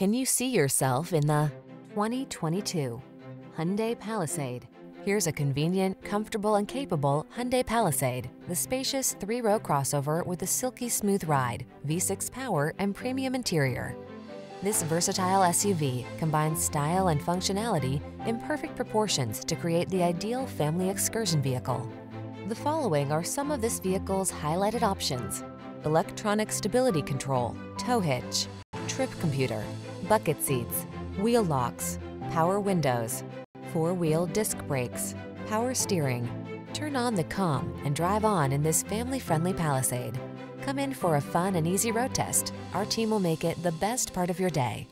Can you see yourself in the 2022 Hyundai Palisade? Here's a convenient, comfortable, and capable Hyundai Palisade, the spacious three-row crossover with a silky smooth ride, V6 power, and premium interior. This versatile SUV combines style and functionality in perfect proportions to create the ideal family excursion vehicle. The following are some of this vehicle's highlighted options. Electronic stability control, tow hitch, trip computer, bucket seats, wheel locks, power windows, four-wheel disc brakes, power steering. Turn on the calm and drive on in this family-friendly Palisade. Come in for a fun and easy road test. Our team will make it the best part of your day.